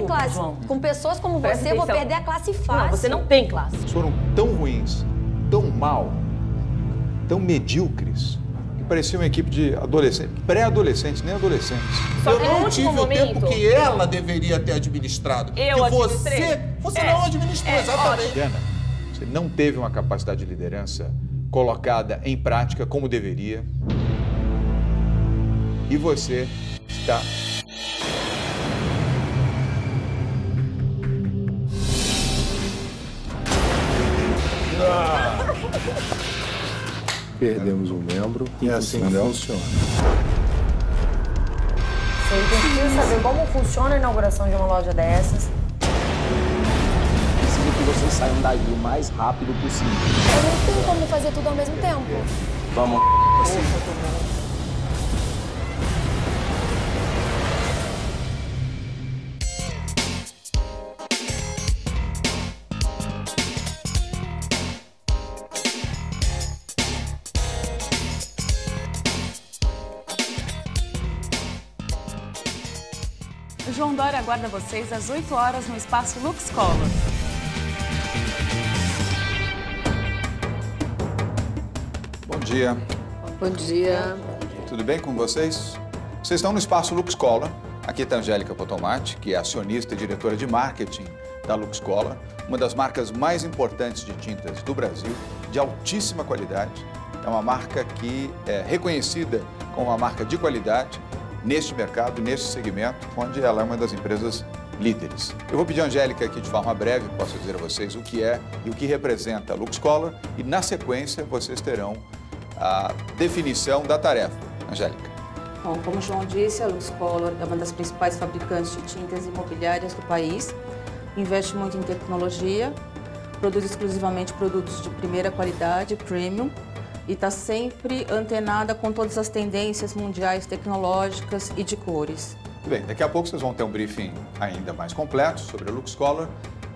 tem classe. João. Com pessoas como Presta você, eu vou perder a classe fácil. Não, você não tem classe. foram tão ruins, tão mal, tão medíocres, que parecia uma equipe de adolescentes, pré-adolescentes, nem adolescentes. Só eu não tive o tempo que ela deveria ter administrado. Eu que você, você É. não administrou, É, exatamente. Diana, você não teve uma capacidade de liderança colocada em prática como deveria. E você está Perdemos um membro e assim não funciona. Você precisa saber como funciona a inauguração de uma loja dessas. Preciso que vocês saiam daí o mais rápido possível. Eu não tenho como fazer tudo ao mesmo tempo. Vamos. O aguarda vocês às 8 horas no espaço Lux Color. Bom dia. Bom dia. Tudo bem com vocês? Vocês estão no espaço Lux Color. Aqui está a Angélica Potomati, que é acionista e diretora de marketing da Lux Color, uma das marcas mais importantes de tintas do Brasil, de altíssima qualidade. É uma marca que é reconhecida como uma marca de qualidade neste mercado, neste segmento, onde ela é uma das empresas líderes. Eu vou pedir a Angélica aqui de forma breve, posso dizer a vocês o que é e o que representa a Lux e na sequência vocês terão a definição da tarefa. Angélica. Bom, como o João disse, a Lux é uma das principais fabricantes de tintas imobiliárias do país. Investe muito em tecnologia, produz exclusivamente produtos de primeira qualidade, premium, e está sempre antenada com todas as tendências mundiais tecnológicas e de cores. Bem, daqui a pouco vocês vão ter um briefing ainda mais completo sobre a Lux Color,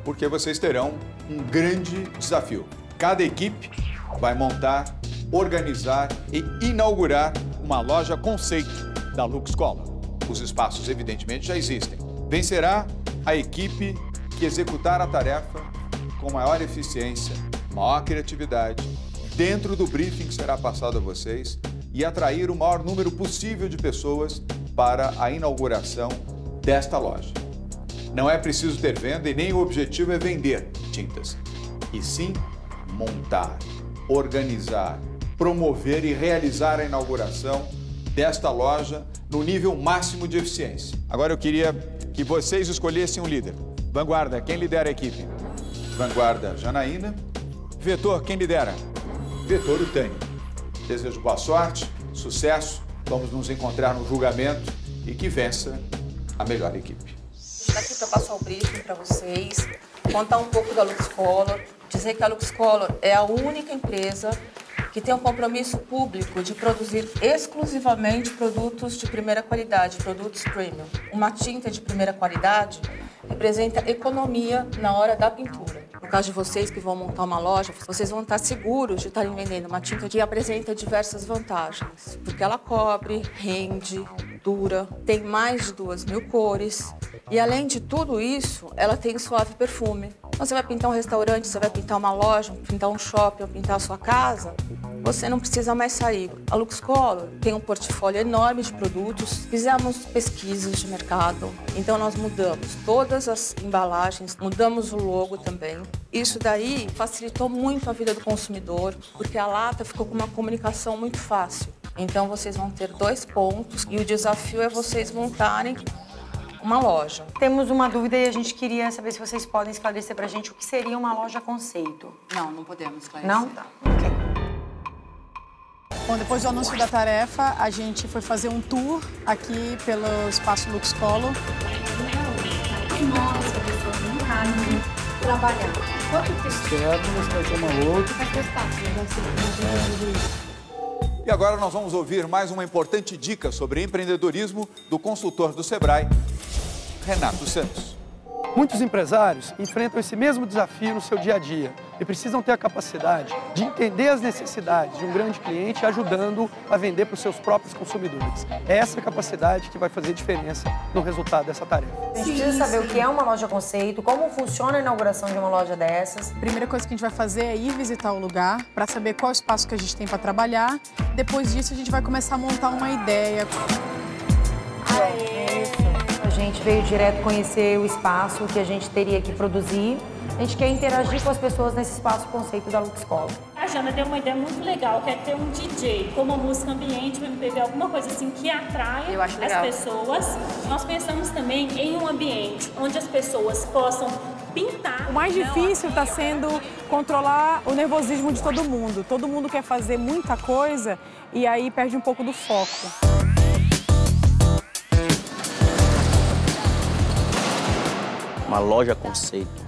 porque vocês terão um grande desafio. Cada equipe vai montar, organizar e inaugurar uma loja conceito da Lux Color. Os espaços, evidentemente, já existem. Vencerá a equipe que executar a tarefa com maior eficiência, maior criatividade, dentro do briefing que será passado a vocês e atrair o maior número possível de pessoas para a inauguração desta loja. Não é preciso ter venda e nem o objetivo é vender tintas, e sim montar, organizar, promover e realizar a inauguração desta loja no nível máximo de eficiência. Agora eu queria que vocês escolhessem um líder. Vanguarda, quem lidera a equipe? Vanguarda, Janaína. Vetor, quem lidera? Vetor, o Tânia. Desejo boa sorte, sucesso. Vamos nos encontrar no julgamento e que vença a melhor equipe. Aqui para passar o briefing para vocês, contar um pouco da Lux Color, dizer que a Lux Color é a única empresa que tem um compromisso público de produzir exclusivamente produtos de primeira qualidade, produtos premium. Uma tinta de primeira qualidade representa economia na hora da pintura. No caso de vocês que vão montar uma loja, vocês vão estar seguros de estarem vendendo uma tinta que apresenta diversas vantagens, porque ela cobre, rende, dura, tem mais de duas mil cores e além de tudo isso, ela tem suave perfume. Você vai pintar um restaurante, você vai pintar uma loja, pintar um shopping, pintar a sua casa, você não precisa mais sair. A Lux Color tem um portfólio enorme de produtos, fizemos pesquisas de mercado, então nós mudamos todas as embalagens, mudamos o logo também. Isso daí facilitou muito a vida do consumidor, porque a lata ficou com uma comunicação muito fácil. Então vocês vão ter dois pontos e o desafio é vocês montarem uma loja. Temos uma dúvida e a gente queria saber se vocês podem esclarecer pra gente o que seria uma loja conceito. Não, não podemos esclarecer. Não? Tá. Ok. Bom, depois do anúncio da tarefa, a gente foi fazer um tour aqui pelo espaço Lux Color. Nossa, pessoas não sabem trabalhar. Quanto tempo Certo, você vai ter uma outra. faz teu espaço? Já sei, E agora nós vamos ouvir mais uma importante dica sobre empreendedorismo do consultor do Sebrae, Renato Santos. Muitos empresários enfrentam esse mesmo desafio no seu dia a dia e precisam ter a capacidade de entender as necessidades de um grande cliente ajudando a vender para os seus próprios consumidores. É essa capacidade que vai fazer diferença no resultado dessa tarefa. A gente precisa saber o que é uma loja conceito, como funciona a inauguração de uma loja dessas. A primeira coisa que a gente vai fazer é ir visitar o lugar para saber qual é o espaço que a gente tem para trabalhar. Depois disso, a gente vai começar a montar uma ideia. A gente veio direto conhecer o espaço que a gente teria que produzir. A gente quer interagir com as pessoas nesse espaço conceito da Lux Escola. A Jana deu uma ideia muito legal, que é ter um DJ com uma música ambiente, um MPB, alguma coisa assim que atraia as pessoas. Nós pensamos também em um ambiente onde as pessoas possam pintar. O mais difícil está sendo controlar o nervosismo de todo mundo. Todo mundo quer fazer muita coisa e aí perde um pouco do foco. Uma loja conceito.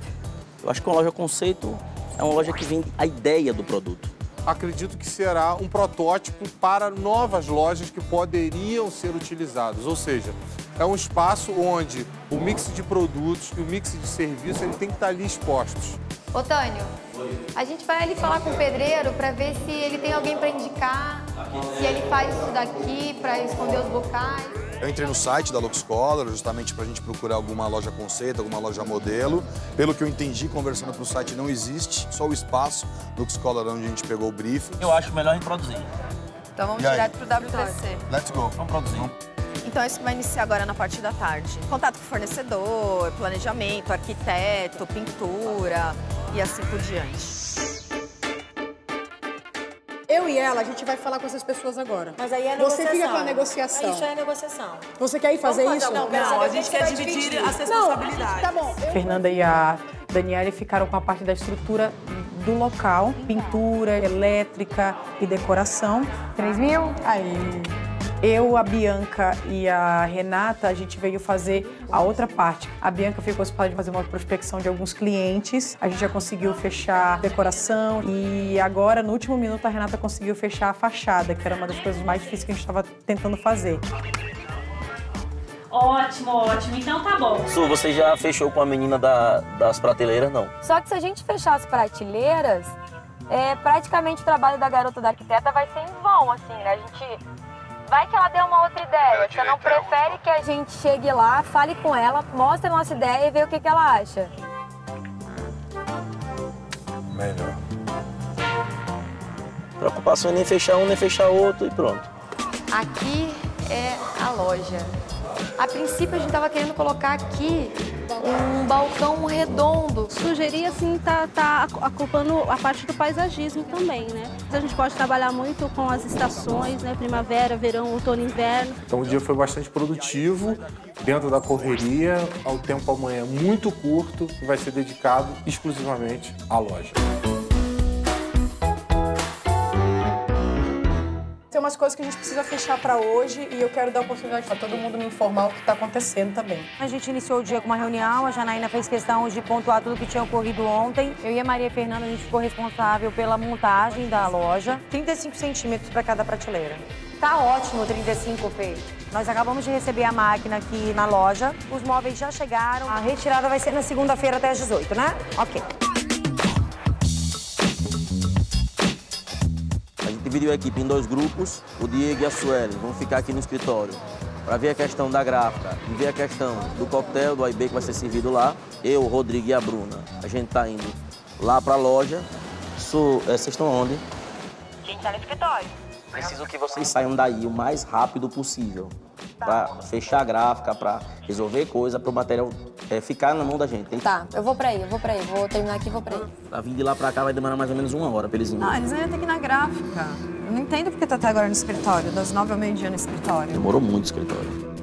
Eu acho que uma loja conceito é uma loja que vende a ideia do produto. Acredito que será um protótipo para novas lojas que poderiam ser utilizadas. Ou seja, é um espaço onde o mix de produtos e o mix de serviços ele tem que estar ali expostos. Ô, Tânio, a gente vai ali falar com o pedreiro para ver se ele tem alguém para indicar, se ele faz isso daqui para esconder os bocais. Eu entrei no site da Lux Color justamente para a gente procurar alguma loja conceito, alguma loja modelo. Pelo que eu entendi, conversando para o site, não existe, só o espaço Lux Color onde a gente pegou o briefing. Eu acho melhor em produzir. Então vamos E direto pro WTC. Let's go. Vamos produzir. Então isso vai iniciar agora na parte da tarde. Contato com o fornecedor, planejamento, arquiteto, pintura e assim por diante. Eu e ela, a gente vai falar com essas pessoas agora. Mas aí é Você negociação. fica com a negociação. Isso é negociação. Você quer ir fazer Vamos isso? coisa? Não, a gente Você quer vai dividir as Não, responsabilidades. tá bom. A Fernanda e a Daniela ficaram com a parte da estrutura do local, pintura, elétrica e decoração. 3 mil? Aí. Eu, a Bianca e a Renata, a gente veio fazer a outra parte. A Bianca ficou ocupada de fazer uma prospecção de alguns clientes. A gente já conseguiu fechar decoração e agora, no último minuto, a Renata conseguiu fechar a fachada, que era uma das coisas mais difíceis que a gente estava tentando fazer. Ótimo, ótimo. Então tá bom. Su, você já fechou com a menina da- das prateleiras? Não. Só que se a gente fechar as prateleiras, é, praticamente o trabalho da garota da arquiteta vai ser em vão, assim, né? A gente. Vai que ela deu uma outra ideia. Você não prefere que a gente chegue lá, fale com ela, mostre a nossa ideia e veja o que, que ela acha. Melhor. Preocupação é nem fechar um, nem fechar outro e pronto. Aqui é a loja. A princípio a gente tava querendo colocar aqui um balcão redondo. Sugerir, assim, tá, tá ocupando a parte do paisagismo também, né? A gente pode trabalhar muito com as estações, né? Primavera, verão, outono, inverno. Então o dia foi bastante produtivo, dentro da correria, ao tempo amanhã muito curto, que vai ser dedicado exclusivamente à loja. Umas coisas que a gente precisa fechar para hoje e eu quero dar oportunidade para todo mundo me informar o que está acontecendo também. A gente iniciou o dia com uma reunião, a Janaína fez questão de pontuar tudo que tinha ocorrido ontem. Eu e a Maria Fernanda, a gente ficou responsável pela montagem da loja. 35 centímetros para cada prateleira. Tá ótimo 35, Fê. Nós acabamos de receber a máquina aqui na loja. Os móveis já chegaram. A retirada vai ser na segunda-feira até às 18, né? Ok. Dividiu a equipe em dois grupos. O Diego e a Sueli vão ficar aqui no escritório para ver a questão da gráfica e ver a questão do coquetel, do AIB que vai ser servido lá. Eu, o Rodrigo e a Bruna. A gente tá indo lá para a loja. Su, eh, vocês estão onde? A gente tá no escritório. Preciso que vocês saiam daí o mais rápido possível. Para fechar a gráfica, para resolver coisa, para o material eh, ficar na mão da gente. Tem que- Tá, eu vou pra aí, eu vou pra aí. Vou terminar aqui e vou pra aí. Pra vir de lá para cá vai demorar mais ou menos uma hora para eles irem. Não, eles ainda têm que ir na gráfica. Eu não entendo porque tá até agora no escritório, das nove ao meio-dia no escritório. Demorou muito o escritório.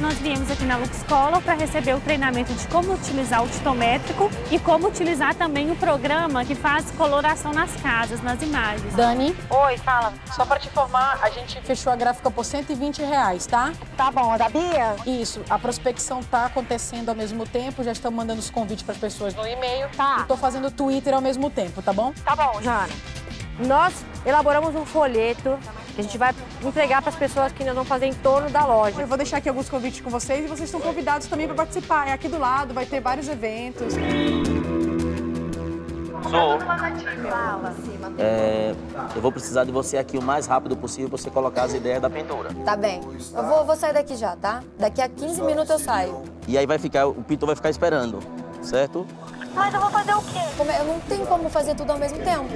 Nós viemos aqui na Lux Color para receber o treinamento de como utilizar o titométrico e como utilizar também o programa que faz coloração nas casas, nas imagens. Dani? Oi, fala. Só para te informar, a gente fechou a gráfica por 120 reais, tá? Tá bom, a da Bia? Isso, a prospecção tá acontecendo ao mesmo tempo, já estamos mandando os convites para as pessoas no e-mail. Tá. E tô fazendo Twitter ao mesmo tempo, tá bom? Tá bom, Jana. Nós elaboramos um folheto A gente vai entregar para as pessoas que ainda vão fazer em torno da loja. Eu vou deixar aqui alguns convites com vocês e vocês estão convidados também para participar. É aqui do lado, vai ter vários eventos. Sou. É, eu vou precisar de você aqui o mais rápido possível para você colocar as ideias da pintura. Tá bem. Eu vou, vou sair daqui já, tá? Daqui a 15 minutos eu saio. E aí vai ficar, o pintor vai ficar esperando, certo? Mas eu vou fazer o quê? Eu não tenho como fazer tudo ao mesmo tempo.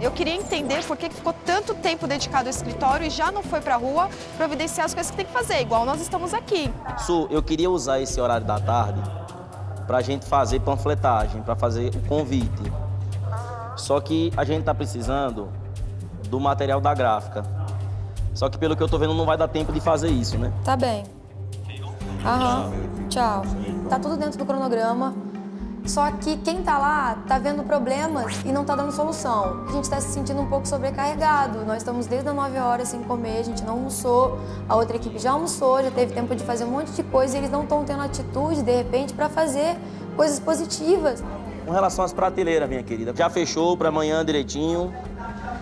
Eu queria entender por que que ficou tanto tempo dedicado ao escritório e já não foi pra rua providenciar as coisas que tem que fazer, igual nós estamos aqui. Su, eu queria usar esse horário da tarde pra gente fazer panfletagem, pra fazer o convite. Só que a gente tá precisando do material da gráfica. Só que pelo que eu tô vendo não vai dar tempo de fazer isso, né? Tá bem. Aham. Tchau. Tá tudo dentro do cronograma. Só que quem tá lá tá vendo problemas e não tá dando solução. A gente tá se sentindo um pouco sobrecarregado. Nós estamos desde as 9 horas sem comer, a gente não almoçou, a outra equipe já almoçou, já teve tempo de fazer um monte de coisa e eles não estão tendo atitude, de repente, para fazer coisas positivas. Com relação às prateleiras, minha querida, já fechou para amanhã direitinho?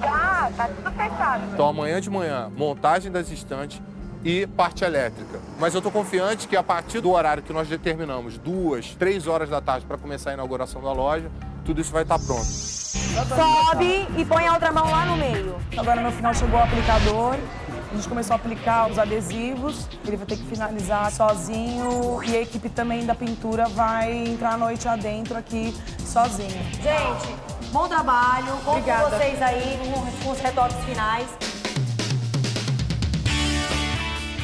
Tá, tá tudo fechado. Então, amanhã de manhã, montagem das estantes e parte elétrica. Mas eu estou confiante que a partir do horário que nós determinamos, duas, três horas da tarde para começar a inauguração da loja, tudo isso vai estar pronto. Sobe e põe a outra mão lá no meio. Agora no final chegou o aplicador. A gente começou a aplicar os adesivos. Ele vai ter que finalizar sozinho. E a equipe também da pintura vai entrar à noite adentro aqui sozinha. Gente, bom trabalho. Conto com Obrigada. vocês aí com- com os retoques finais.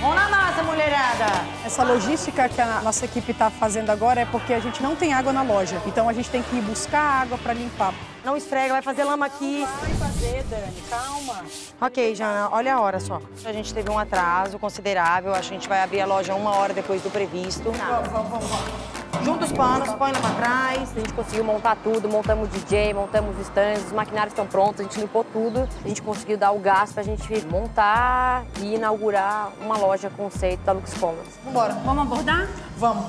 Vamos na massa, mulherada! Essa logística que a nossa equipe está fazendo agora é porque a gente não tem água na loja. Então a gente tem que ir buscar água para limpar. Não esfrega, vai fazer lama aqui. Vai fazer, Dani, calma. Ok, Jana, olha a hora só. A gente teve um atraso considerável. Acho que a gente vai abrir a loja uma hora depois do previsto. Vamos, vamos, vamos. Junta os panos, põe lá pra trás. A gente conseguiu montar tudo, montamos o DJ, montamos os stands, os maquinários estão prontos, a gente limpou tudo. A gente conseguiu dar o gás pra gente montar e inaugurar uma loja conceito da Lux Colors. Vambora. Vamos abordar? Vamos.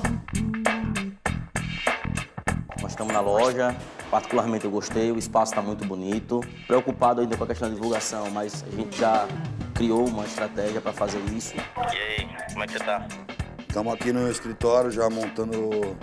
Nós estamos na loja, particularmente eu gostei, o espaço está muito bonito. Preocupado ainda com a questão da divulgação, mas a gente já criou uma estratégia para fazer isso. E aí, como é que você tá? Estamos aqui no escritório já montando,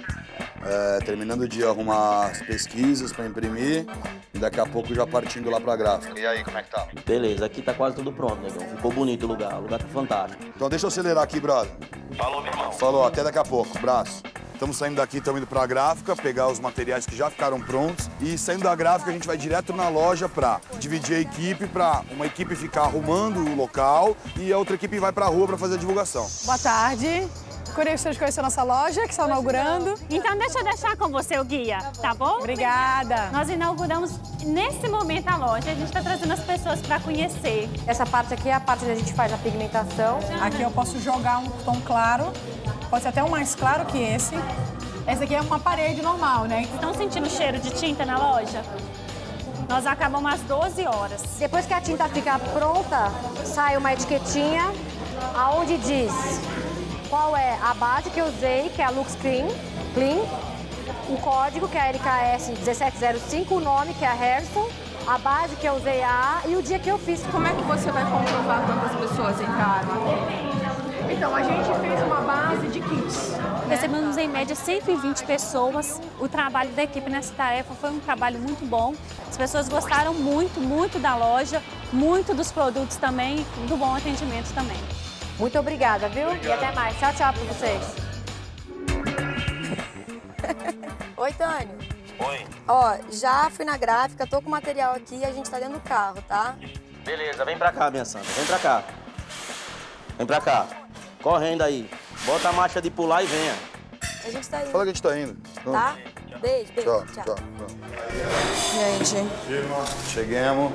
é, terminando de arrumar as pesquisas para imprimir e daqui a pouco já partindo lá para a gráfica. E aí, como é que tá? Beleza, aqui tá quase tudo pronto, negão. Ficou bonito o lugar, o lugar tá fantástico. Então deixa eu acelerar aqui, brother. Falou, meu irmão. Falou, até daqui a pouco, braço. Estamos saindo daqui, estamos indo para a gráfica, pegar os materiais que já ficaram prontos. E saindo da gráfica, a gente vai direto na loja para dividir a equipe, para uma equipe ficar arrumando o local e a outra equipe vai para a rua para fazer a divulgação. Boa tarde. Curioso de conhecer a nossa loja, que está inaugurando. Então deixa eu deixar com você o guia, tá bom? Obrigada. Nós inauguramos nesse momento a loja, a gente está trazendo as pessoas para conhecer. Essa parte aqui é a parte onde a gente faz a pigmentação. Aqui eu posso jogar um tom claro. Pode ser até um mais claro que esse. Essa aqui é uma parede normal, né? Estão sentindo o cheiro de tinta na loja? Nós acabamos às 12 horas. Depois que a tinta ficar pronta, sai uma etiquetinha aonde diz qual é a base que eu usei, que é a Lux Clean, Clean o código, que é a LKS 1705, o nome, que é a Harrison, a base que eu usei a A e o dia que eu fiz. Como é que você vai comprovar quantas pessoas entraram? Então, a gente fez uma base de kits. Recebemos em média 120 pessoas. O trabalho da equipe nessa tarefa foi um trabalho muito bom. As pessoas gostaram muito, muito da loja, muito dos produtos também, do bom atendimento também. Muito obrigada, viu? E até mais. Tchau, tchau pra vocês. Oi, Tânio. Oi. Ó, já fui na gráfica, tô com o material aqui, a gente tá dentro do carro, tá? Beleza, vem pra cá, minha santa. Vem pra cá. Vem pra cá. Correndo aí. Bota a marcha de pular e venha. A gente tá indo. Fala que a gente tá indo. Tá? Beijo, beijo. Tchau, tchau. tchau. Gente, Chegamos.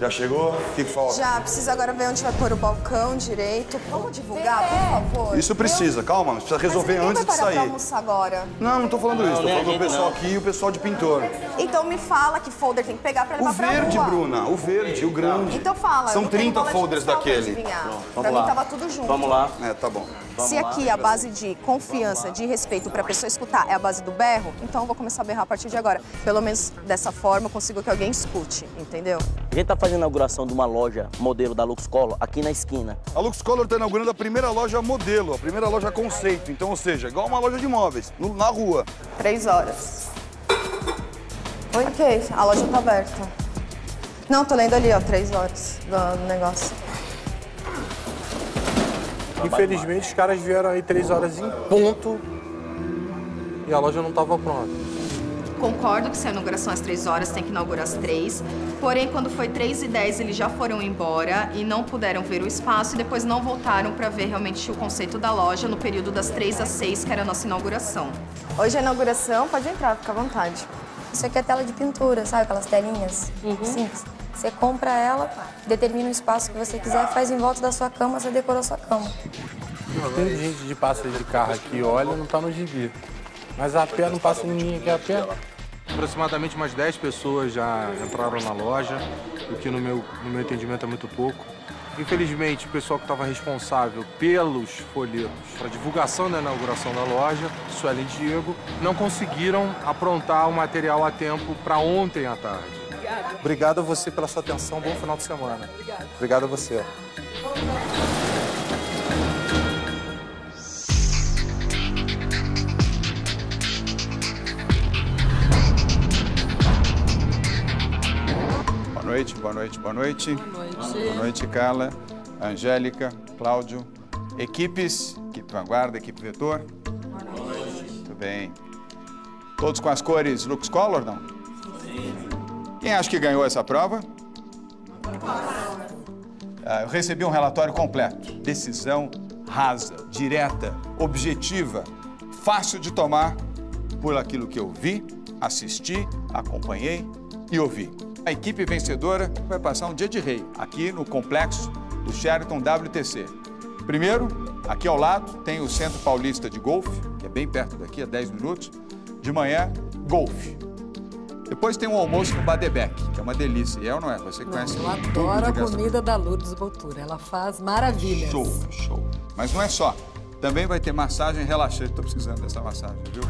Já chegou? O que falta? já precisa agora ver onde vai pôr o balcão direito. Vamos divulgar, por favor? Isso precisa, calma, precisa resolver Mas antes de vai parar pra sair. almoçar agora. Não, não tô falando isso, tô falando do pessoal não. aqui e o pessoal de pintor. Então me fala que folder tem que pegar pra O levar pra verde, rua. Bruna, o verde, o grande. Então fala. São não tenho 30 bola de folders pra daquele. Vamos Pra lá. mim tava tudo junto. Vamos lá. É, tá bom. Se aqui a base de confiança, de respeito para a pessoa escutar é a base do berro, então eu vou começar a berrar a partir de agora. Pelo menos dessa forma eu consigo que alguém escute, entendeu? A gente tá fazendo a inauguração de uma loja modelo da Lux Color aqui na esquina. A Lux Color está inaugurando a primeira loja modelo, a primeira loja conceito. Então, ou seja, igual uma loja de imóveis, no- na rua. Três horas. Oi. A loja tá aberta. Não, tô lendo ali, ó, três horas do do negócio. Infelizmente, os caras vieram aí três horas em ponto e a loja não estava pronta. Concordo que se a inauguração é às três horas, tem que inaugurar às três. Porém, quando foi três e dez, eles já foram embora e não puderam ver o espaço e depois não voltaram para ver realmente o conceito da loja no período das três às seis, que era a nossa inauguração. Hoje a inauguração, pode entrar, fica à vontade. Isso aqui é tela de pintura, sabe? Aquelas telinhas simples. Você compra ela, determina o espaço que você quiser, faz em volta da sua cama, você decorou a sua cama. Tem gente de passa de carro aqui, olha, não tá no gibi. Mas a pé não passa ninguém aqui a pé. Aproximadamente umas 10 pessoas já entraram na loja, o que no meu, no meu entendimento é muito pouco. Infelizmente, o pessoal que estava responsável pelos folhetos para a divulgação da inauguração da loja, Suelen e Diego, não conseguiram aprontar o material a tempo para ontem à tarde. Obrigado a você pela sua atenção, bom final de semana. Obrigado a você. Boa noite, boa noite, boa noite. Boa noite, Carla, Angélica, Cláudio. Equipes, equipe Vanguarda, equipe Vetor. Boa noite. Tudo bem. Todos com as cores Lux Color, não? Quem acha que ganhou essa prova? Ah, eu recebi um relatório completo. Decisão rasa, direta, objetiva, fácil de tomar por aquilo que eu vi, assisti, acompanhei e ouvi. A equipe vencedora vai passar um dia de rei aqui no complexo do Sheraton WTC. Primeiro, aqui ao lado tem o Centro Paulista de Golfe, que é bem perto daqui, a 10 minutos. De manhã, golfe. Depois tem um almoço no Badebec, que é uma delícia. E é ou não é? Você Não, conhece eu adoro a comida da Lourdes Botura. Ela faz maravilhas. Show, show. Mas não é só. Também vai ter massagem relaxante. Estou precisando dessa massagem, viu?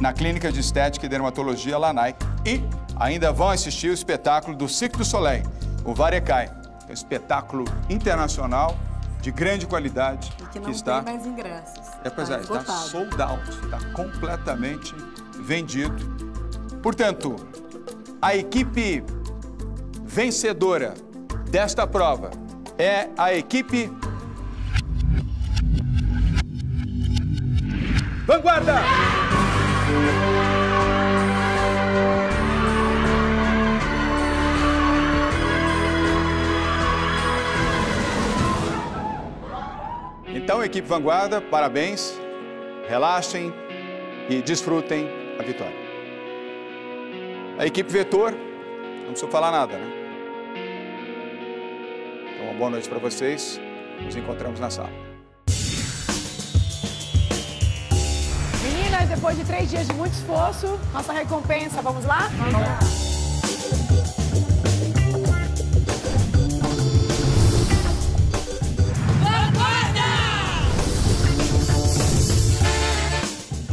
Na Clínica de Estética e Dermatologia Lanai. E ainda vão assistir o espetáculo do Cirque du Soleil, o Varecai. É um espetáculo internacional de grande qualidade E que não está... tem mais ingressos. É, pois Tá é, está esgotado. sold out, está completamente vendido. Portanto, a equipe vencedora desta prova é a equipe Vanguarda! Então, equipe Vanguarda, parabéns, relaxem e desfrutem a vitória. A equipe Vetor, não precisa falar nada, né? Então, uma boa noite para vocês. Nos encontramos na sala. Meninas, depois de três dias de muito esforço, nossa recompensa, vamos lá? Vamos lá.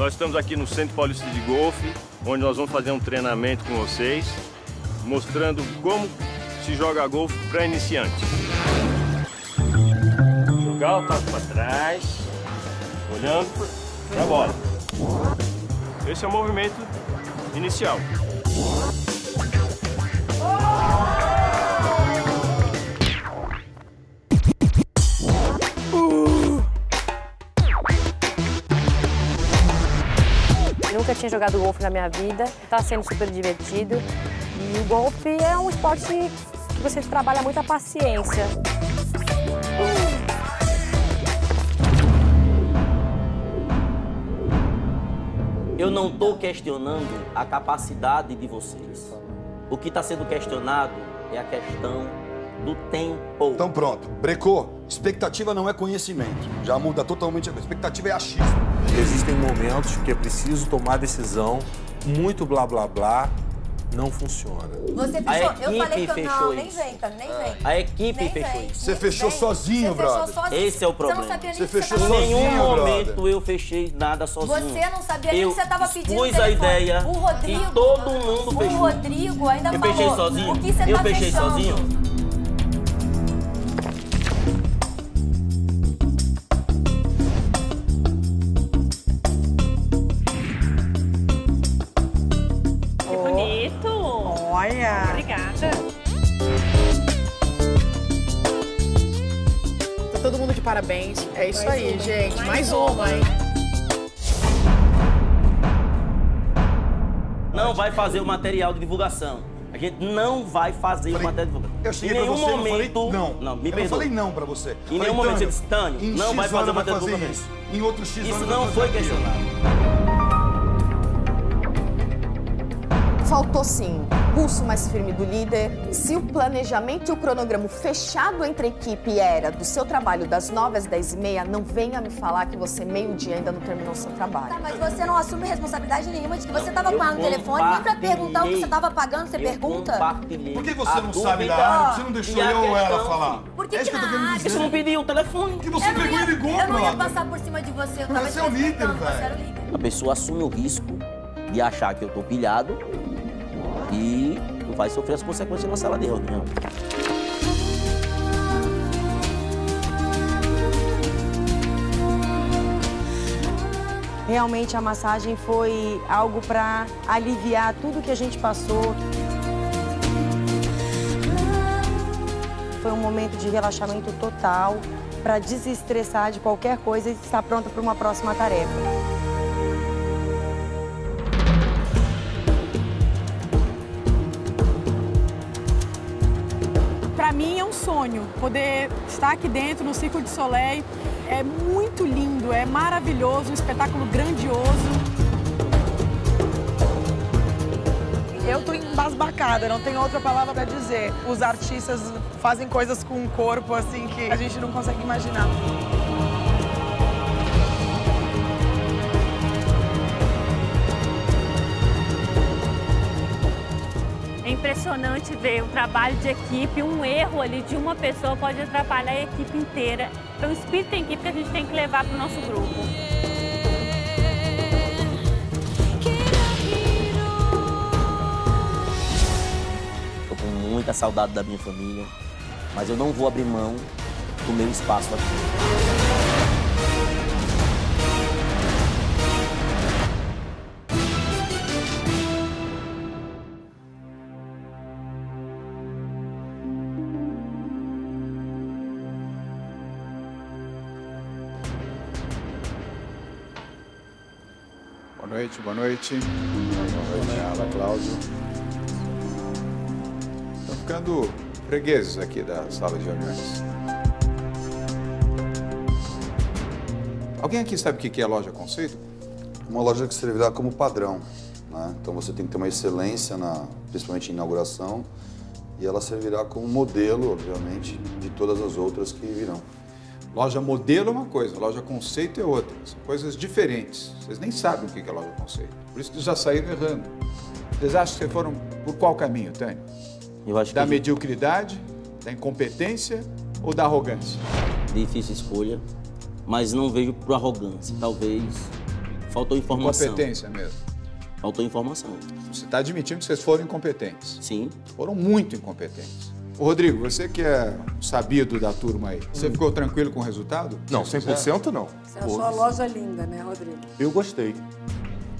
Nós estamos aqui no Centro Paulista de Golfe, onde nós vamos fazer um treinamento com vocês, mostrando como se joga golfe para iniciante. Jogar o taco para trás, olhando para a bola. Esse é o movimento inicial. Nunca tinha jogado golfe na minha vida, está sendo super divertido. E o golfe é um esporte que você trabalha muita paciência. Eu não estou questionando a capacidade de vocês. O que está sendo questionado é a questão do tempo. Então pronto, brecou. Expectativa não é conhecimento. Já muda totalmente. a Expectativa é achismo. Existem momentos que é preciso tomar decisão, muito blá blá blá, não funciona. Você A fechou? Eu equipe falei que eu... fechou Não, nem isso. vem, cara, nem vem. A equipe Nem fechou vem. isso. Você fechou sozinho, Você fechou brother. sozinho. Esse é o Você problema. não sabia nem Você que você fechou tava Em nenhum sozinho, momento brother. eu fechei nada sozinho. Você não sabia nem eu que você tava pedindo expus o a ideia O Rodrigo. e todo mundo O fechou. Rodrigo ainda Eu falou. fechei sozinho? O que você eu tá fechei fechando? sozinho? Olha. Obrigada. Tá todo mundo de parabéns. É isso aí, gente. Mais, uma, hein? Não vai fazer o material de divulgação. A gente não vai fazer o material de divulgação. Eu em cheguei pra nenhum você, eu não falei momento. não. Não, me eu perdoa. não falei não pra você. Em Falei, nenhum momento você Tânia, disse, Tânio, em não vai fazer o material de divulgação. isso. Em outro X Isso não foi questionado. Faltou sim. Pulso mais firme do líder. Se o planejamento e o cronograma fechado entre a equipe era do seu trabalho das 9 às 10 e meia, não venha me falar que você meio-dia ainda não terminou o seu trabalho. Tá, mas você não assume responsabilidade nenhuma de que você tava Eu com ela no telefone, nem pra perguntar o que você tava pagando, você Eu pergunta? Por que você não sabe da área? Você não deixou eu ou ela falar? filho. Por que, É que que na área? Porque você não pediu o telefone. Que você Eu pegou ia- e ligou, Eu não ia passar por cima de você, eu tava Você é o líder, velho. A pessoa assume o risco de achar que eu tô pilhado e vai sofrer as consequências na sala de reunião. Realmente a massagem foi algo para aliviar tudo que a gente passou. Foi um momento de relaxamento total para desestressar de qualquer coisa e estar pronta para uma próxima tarefa. Sonho poder estar aqui dentro no Circo de Soleil. É muito lindo, é maravilhoso, um espetáculo grandioso. Eu tô embasbacada, não tem outra palavra pra dizer. Os artistas fazem coisas com o corpo assim que a gente não consegue imaginar. Impressionante ver o trabalho de equipe, um erro ali de uma pessoa pode atrapalhar a equipe inteira. Então, o espírito em equipe que a gente tem que levar para o nosso grupo. Muita saudade da minha família, mas eu não vou abrir mão do meu espaço aqui. Noite, boa noite. Boa noite, Ala, Cláudio. Estão ficando fregueses aqui da sala de reuniões. Alguém aqui sabe o que é loja conceito? Uma loja que servirá como padrão. Né? Então você tem que ter uma excelência, na, principalmente em inauguração, e ela servirá como modelo, obviamente, de todas as outras que virão. Loja modelo é uma coisa, loja conceito é outra. São coisas diferentes. Vocês nem sabem o que é loja conceito. Por isso que já saíram errando. Vocês acham que vocês foram por qual caminho, Tânia? Eu acho Da que mediocridade, da incompetência ou da arrogância? difícil escolha, mas não vejo por arrogância. Talvez faltou informação. Competência mesmo. Faltou informação. Você está admitindo que vocês foram incompetentes? Sim. Foram muito incompetentes. Ô, Rodrigo, você que é sabido da turma aí, você ficou tranquilo com o resultado? Não, Vocês 100% fizeram? não. Você achou a loja linda, né, Rodrigo? Eu gostei.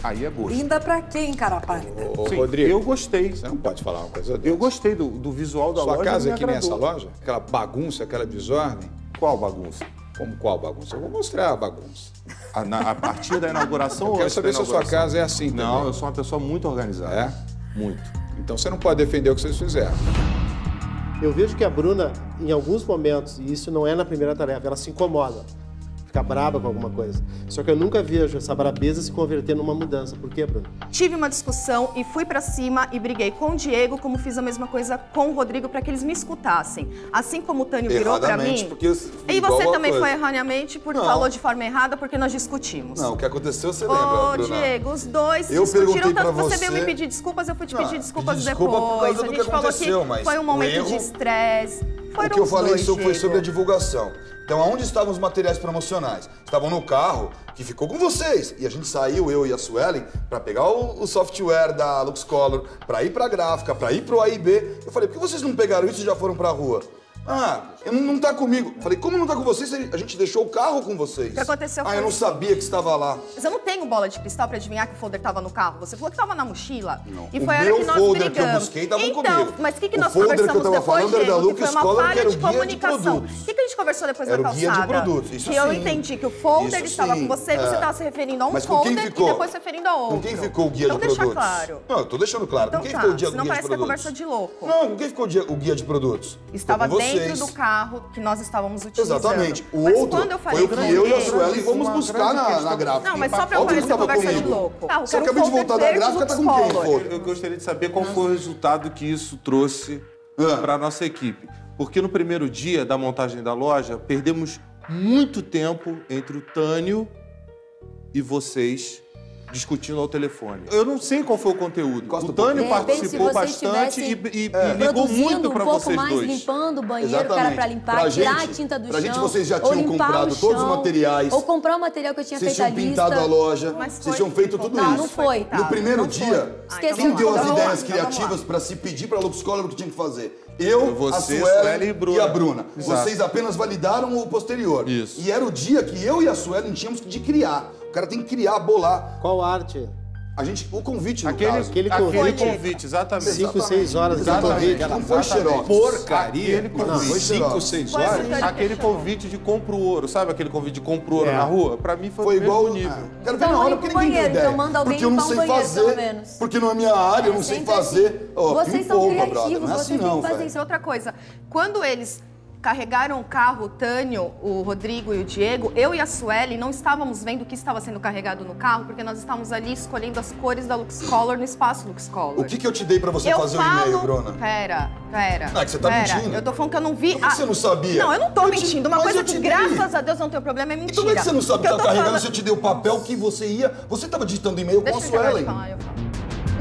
Aí é gosto. Linda pra quem, cara pálida? Ô, Sim, Rodrigo, eu gostei. Você não pode falar uma coisa dessa. Eu gostei do, do visual da Sua loja. casa me é que nem essa agradou. loja? Aquela bagunça, aquela desordem? Qual bagunça? Como qual bagunça? Eu vou mostrar a bagunça. A, na- a partir da inauguração Eu ou quero antes saber se a sua inauguração? casa é assim Não, também. eu sou uma pessoa muito organizada. É? Muito. Então você não pode defender o que vocês fizeram. Eu vejo que a Bruna, em alguns momentos, e isso não é na primeira tarefa, ela se incomoda ficar braba com alguma coisa. Só que eu nunca vejo essa brabeza se converter numa mudança. Por quê, Bruno? Tive uma discussão e fui para cima e briguei com o Diego, como fiz a mesma coisa com o Rodrigo, para que eles me escutassem. Assim como o Tânio virou para mim. Porque e você também coisa. foi erroneamente porque Não. falou de forma errada, porque nós discutimos. Não, o que aconteceu você lembra. Ô, Diego, os dois eu discutiram tanto que você veio me pedir desculpas, eu fui te pedir desculpas pedi desculpa depois. a gente que falou que foi um momento erro... de estresse. O que eu falei dois, foi sobre a divulgação. Então, aonde estavam os materiais promocionais? Estavam no carro que ficou com vocês. E a gente saiu, eu e a Suelen, para pegar o, o, software da Luxcolor, para ir para a gráfica, para ir para o AIB. Eu falei, por que vocês não pegaram isso e já foram para a rua? Ah, não tá comigo. Falei, como não tá com vocês? A gente deixou o carro com vocês. O que aconteceu? Ah, eu não sabia que estava lá. Mas eu não tenho bola de cristal pra adivinhar que o folder tava no carro. Você falou que tava na mochila. Não. E foi o a hora que nós folder brigamos. que eu busquei tava então, comigo. Mas o que, que nós conversamos que eu tava depois, falando? Era da Luca, que foi uma falha de comunicação. De o que, que a gente conversou depois era da calçada? Guia de produtos. Isso que sim. eu entendi que o folder Isso estava sim. com você, é. você tava se referindo a um mas folder quem ficou? e depois se referindo a outro. Com quem ficou o guia então, de produtos? Então deixa claro. Não, eu tô deixando claro. Então, com quem tá, ficou o guia de produtos? Não parece que é conversa de louco. Não, com quem ficou o guia de produtos? Estava dentro dentro do carro que nós estávamos utilizando. Exatamente. O mas outro quando eu falei foi o que eu e a Sueli fomos buscar na, na gráfica. Não, mas só pra aparecer parecer conversa comigo. de louco. Ah, Você acabou de voltar da gráfica, tá com quem, Eu gostaria de saber qual foi o resultado que isso trouxe ah. para nossa equipe. Porque no primeiro dia da montagem da loja, perdemos muito tempo entre o Tânio e vocês discutindo ao telefone. Eu não sei qual foi o conteúdo. Gosto o Tânio participou bastante e, e, é. e ligou muito para vocês mais, dois. limpando o banheiro, Exatamente. cara para limpar, pra tirar gente, a tinta do pra chão. Pra gente vocês já tinham comprado chão, todos os materiais. Ou comprar o material que eu tinha feito a lista. Vocês tinham pintado a loja, Mas vocês tinham feito tudo isso. Não foi. No primeiro dia, quem deu as ideias criativas para se pedir para a o que tinha que fazer? Eu, Você, a Suelen, e, Bruna. e a Bruna. Exato. Vocês apenas validaram o posterior. Isso. E era o dia que eu e a Suelen tínhamos de criar cara tem que criar, bolar. Qual arte? A gente, o convite, no caso. Aquele convite. Aquele convite, exatamente. 5, 6 horas exatamente. de convite. Não foi xerox. Porcaria. Aquele convite. 5, 6 horas. É. Aquele convite de compro ouro. Sabe aquele convite de compro ouro é. na rua? Pra mim foi, foi igual nível. Ah, quero ver então, na hora porque ninguém tem então ideia. Então porque eu não sei fazer. Porque não é minha área, eu não sei fazer. Vocês são é criativos, assim vocês têm que fazer isso. Outra coisa, quando eles carregaram o carro, o Tânio, o Rodrigo e o Diego, eu e a Sueli não estávamos vendo o que estava sendo carregado no carro, porque nós estávamos ali escolhendo as cores da LuxColor no espaço LuxColor. O que, que eu te dei pra você eu fazer falo... o e-mail, Bruna? Pera, pera. Ah, é que você tá pera. mentindo. Eu tô falando que eu não vi. Então por a... que você não sabia? Não, eu não tô eu mentindo. Te... Uma Mas coisa que, graças a Deus, não tem problema é mentira. Então, como é que você não sabe que tá carregando falando... se eu te dei o papel que você ia? Você tava digitando e-mail com a Sueli. Eu falar, eu falo.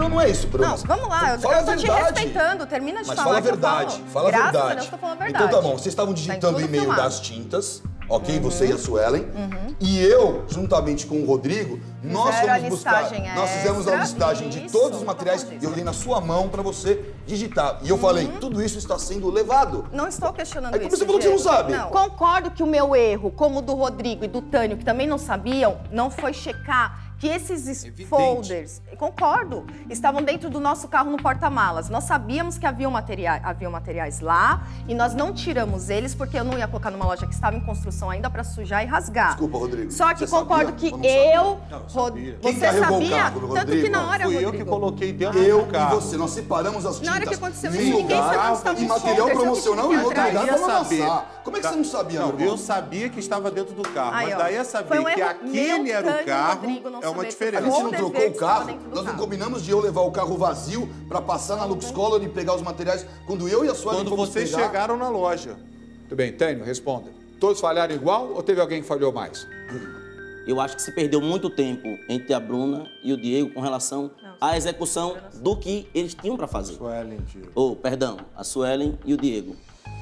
Não, não é isso, Bruno. Não, vamos lá. Eu, fala eu tô te respeitando. Termina de Mas falar. Fala a verdade. Fala a verdade. Graças a Deus, tô falando a verdade. Então tá bom. Vocês estavam tá digitando o e-mail filmado. das tintas ok? Uhum. Você e a Suelen. Uhum. E eu, juntamente com o Rodrigo, nós fomos buscar. É nós fizemos a listagem isso, de todos os tá materiais e eu dei na sua mão para você digitar. E eu uhum. falei, tudo isso está sendo levado. Não estou questionando Aí, isso. Você falou que você não sabe. Não. Concordo que o meu erro, como o do Rodrigo e do Tânio, que também não sabiam, não foi checar que esses Evidente. folders, concordo, estavam dentro do nosso carro no porta-malas. Nós sabíamos que havia, materia havia materiais lá e nós não tiramos eles porque eu não ia colocar numa loja que estava em construção ainda para sujar e rasgar. Desculpa, Rodrigo. Só que concordo sabia? que eu, não, sabia. Você tá sabia? Carro, tanto que na hora, eu que coloquei dentro eu do carro. Eu e você, nós separamos as tintas. Na hora que aconteceu isso, ninguém sabia que estava o material promocional e outro lugar, para saber. Como é que você não sabia, Não, eu sabia que estava dentro do carro, mas daí eu sabia que aquele era o carro, é uma diferença. A gente não trocou o carro, nós não combinamos de eu levar o carro vazio para passar na Lux Color e pegar os materiais. Quando eu e a Suelen Quando vocês pegar... chegaram na loja. Tudo bem, Tânio, responda. Todos falharam igual ou teve alguém que falhou mais? Eu acho que se perdeu muito tempo entre a Bruna e o Diego com relação à execução do que eles tinham para fazer. A Suelen, Diego. Oh, perdão, a Suelen e o Diego.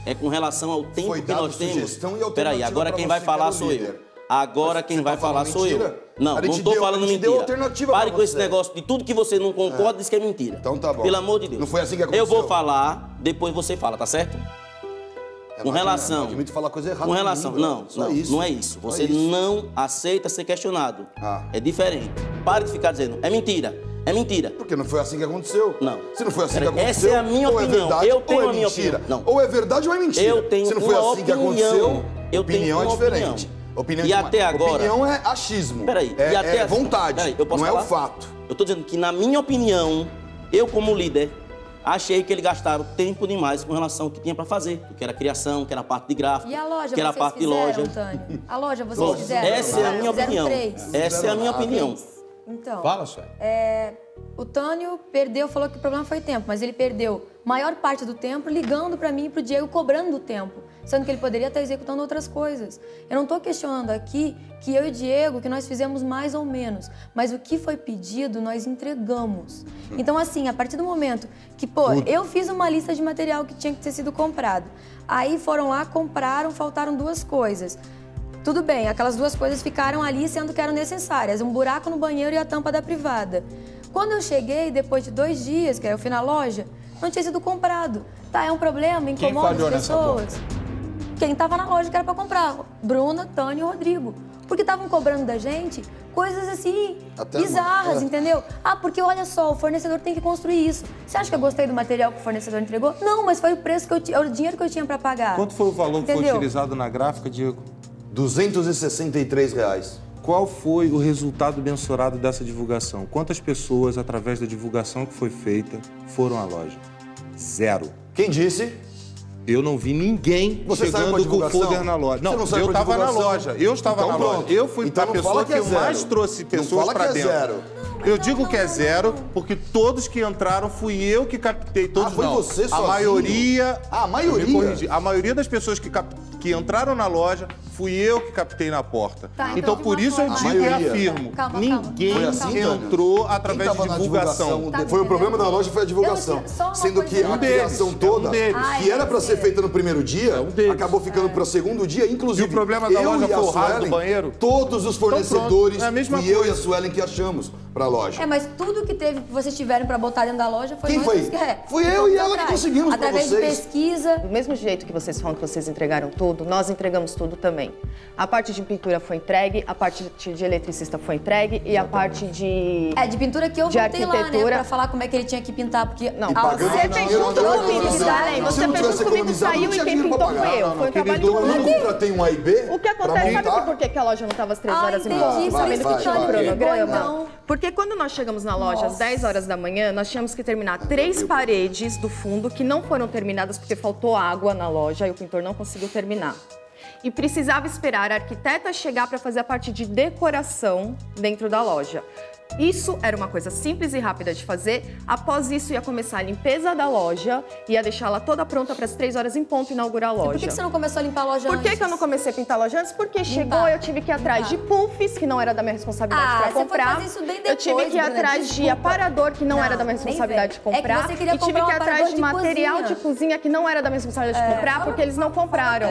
É com relação ao tempo Foi que nós temos. Peraí, agora quem vai é falar sou eu. Agora quem vai tá falar sou mentira? eu. Não, não estou falando mentira. alternativa Pare com você. esse negócio de tudo que você não concorda, é. diz que é mentira. Então tá bom. Pelo amor de Deus. Não foi assim que aconteceu. Eu vou falar, depois você fala, tá certo? É, com relação. Não, admito falar coisa errada. Com relação. Não, não, isso. não é isso. Você é isso. não aceita ser questionado. Ah. É diferente. Pare de ficar dizendo, é mentira. É mentira. Porque não foi assim que aconteceu. Não. Se não foi assim Pera, que aconteceu. Essa é a minha é opinião. É verdade, eu tenho é a minha mentira. opinião. Não. Ou é verdade ou é mentira. Eu tenho Se não foi assim opinião. que aconteceu, eu opinião tenho é diferente. Opinião. Opinião E é até agora- Opinião é achismo. Peraí, é, e até é vontade, Peraí, eu posso não falar? é o fato. Eu tô dizendo que, na minha opinião, eu como líder, Achei que eles gastaram tempo demais com relação ao que tinha para fazer, que era a criação, que era a parte de gráfico, E a loja, que era parte de fizeram, loja. Tânio? A loja, vocês fizeram? essa é a minha opinião. Essa é a minha opinião. Então, Fala, Sueli. é, o Tânio perdeu, falou que o problema foi tempo, mas ele perdeu maior parte do tempo ligando para mim e pro Diego cobrando o tempo, sendo que ele poderia estar executando outras coisas. Eu não estou questionando aqui que eu e o Diego, que nós fizemos mais ou menos, mas o que foi pedido nós entregamos. Então assim, a partir do momento que, pô, eu fiz uma lista de material que tinha que ter sido comprado, aí foram lá, compraram, faltaram duas coisas. Tudo bem, aquelas duas coisas ficaram ali sendo que eram necessárias, um buraco no banheiro e a tampa da privada. Quando eu cheguei, depois de dois dias, que aí eu fui na loja, não tinha sido comprado. Tá, é um problema, incomoda as pessoas. Quem tava na loja que era pra comprar, Bruna, Tânia e Rodrigo. Porque estavam cobrando da gente coisas assim, Até bizarras, é. entendeu? Ah, porque olha só, o fornecedor tem que construir isso. Você acha que eu gostei do material que o fornecedor entregou? Não, mas foi o preço que eu tinha, o dinheiro que eu tinha pra pagar. Quanto foi o valor que foi Entendeu? utilizado na gráfica, Diego? 263 reais. Qual foi o resultado mensurado dessa divulgação? Quantas pessoas, através da divulgação que foi feita, foram à loja? Zero. Quem disse? Eu não vi ninguém Você chegando com a o folder na loja. Não, não eu a estava na loja. Eu estava Então na pronto. loja. Eu fui Então a pessoa que, que é mais zero. trouxe pessoas para que é dentro. zero. Eu digo que é zero porque todos que entraram fui eu que captei todos Ah, foi não. você A sozinho? maioria, Ah, a maioria? Eu me corrigi. A maioria das pessoas que, cap- que entraram na loja fui eu que captei na porta. Tá, então, então, por isso eu digo e afirmo, Calma, calma. ninguém Foi assim, entrou através de divulgação. divulgação? Tá foi o me problema entendendo? da loja foi a divulgação. Eu Sendo que coisa- a Um deles, criação é um toda, deles. Ai, que era para ser ser. feita no primeiro dia, É um deles. acabou ficando para o segundo dia. Inclusive, E o problema da eu loja e a foi o raio do banheiro? Todos os fornecedores, pronto, é a mesma e eu e a. Suelen que achamos para a loja. É, mas tudo que teve, que vocês tiveram pra botar dentro da loja foi Quem nós foi? que- é, Fui eu e ela que conseguimos pra Através de vocês. pesquisa. Do mesmo jeito que vocês falam que vocês entregaram tudo, nós entregamos tudo também. A parte de pintura foi entregue, a parte de eletricista foi entregue e a parte de. É, de pintura que eu De voltei lá, né? Pra falar como é que ele tinha que pintar, porque... Não, pagando você fez junto comigo. Salen. Se Você fez junto comigo, saiu e quem pintou pra foi eu. Não, Foi um trabalho querido, eu não conjunto. contratei um A e B O que pra acontece, sabe por que a loja não estava às três Ah, horas e por isso Sabendo que tinha um cronograma? Porque quando nós chegamos na loja às 10 horas da manhã, nós tínhamos que terminar três paredes do fundo que não foram terminadas porque faltou água na loja e o pintor não conseguiu terminar. E precisava esperar a arquiteta chegar para fazer a parte de decoração dentro da loja. Isso era uma coisa simples e rápida de fazer. Após isso, ia começar a limpeza da loja, ia deixá-la toda pronta para as três horas em ponto inaugurar a loja. Por que, que você não começou a limpar a loja Por que, antes? que eu não comecei a pintar a loja antes? Porque chegou, Limpar. eu tive que ir atrás de puffs, que não era da minha responsabilidade Ah, para você foi comprar. fazer isso bem eu tive depois, que ir Bruna, atrás de aparador, que não, Não, era da minha responsabilidade de vem. É que comprar. você queria e tive comprar que ir atrás de de material cozinha. de cozinha que não era da minha responsabilidade de comprar, porque eles não compraram.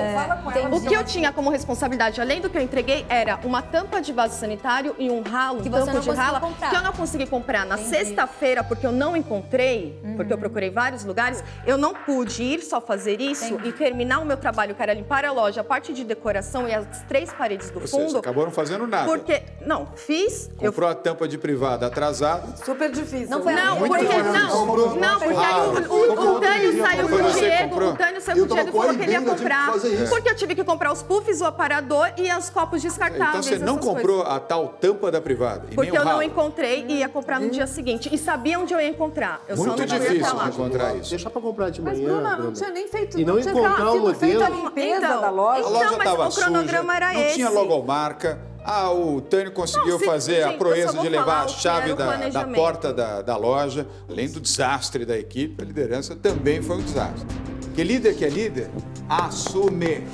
entendi. o que eu tinha como responsabilidade, além do que eu entreguei, era uma tampa de vaso sanitário e um ralo, Que tampo de rala, comprar. que eu não consegui comprar na Entendi. sexta-feira, porque eu não encontrei, porque eu Uhum. procurei vários lugares, eu não pude ir só fazer isso e terminar o meu trabalho, que era limpar a loja, a parte de decoração e as três paredes do Vocês fundo. acabaram não fazendo nada. Porque, não, fiz, eu Comprou a tampa de privada atrasada. Super difícil. Não foi Não, Muito porque difícil. não, Comprou. não, porque Ah, aí o, o, o Tânio outro saiu com o Diego, o Tânio saiu Eu com o Diego e falou que ele ia eu comprar. Porque eu tive que comprar os puffs, o aparador e os copos descartáveis. Então você não comprou coisas. a tal tampa da privada. E Porque nem o eu não ralo. Encontrei e ia comprar no dia seguinte. E sabia onde eu ia encontrar. Eu Muito só não difícil de encontrar isso. Deixar pra comprar de Mas, manhã, Bruna, não tinha nem feito... E não tinha encontrar o feita a modelo. limpeza Então, da loja. A Então, loja mas estava o cronograma suja, era não tinha esse. logomarca. Ah, o Tânio conseguiu Não, se- fazer gente, a proeza de levar a que chave da, da porta da, da loja. Além do desastre da equipe, a liderança também foi um desastre. Porque líder que é líder, assume.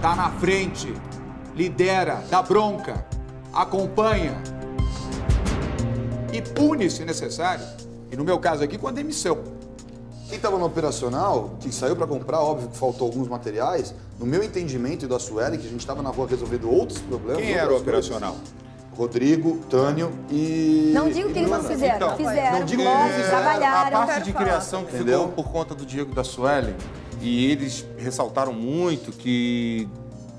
Tá na frente, lidera, dá bronca, acompanha e pune se necessário. E no meu caso aqui, com a demissão. Quem estava no operacional, que saiu para comprar, óbvio que faltou alguns materiais, no meu entendimento e da Sueli, que a gente estava na rua resolvendo outros problemas. Quem era o coisas. operacional? Rodrigo, Tânio e. Não digo que eles não fizeram. Então, fizeram, não digo não fizeram. trabalharam. A parte de criação que Entendeu? ficou por conta do Diego da Suelen, e eles ressaltaram muito que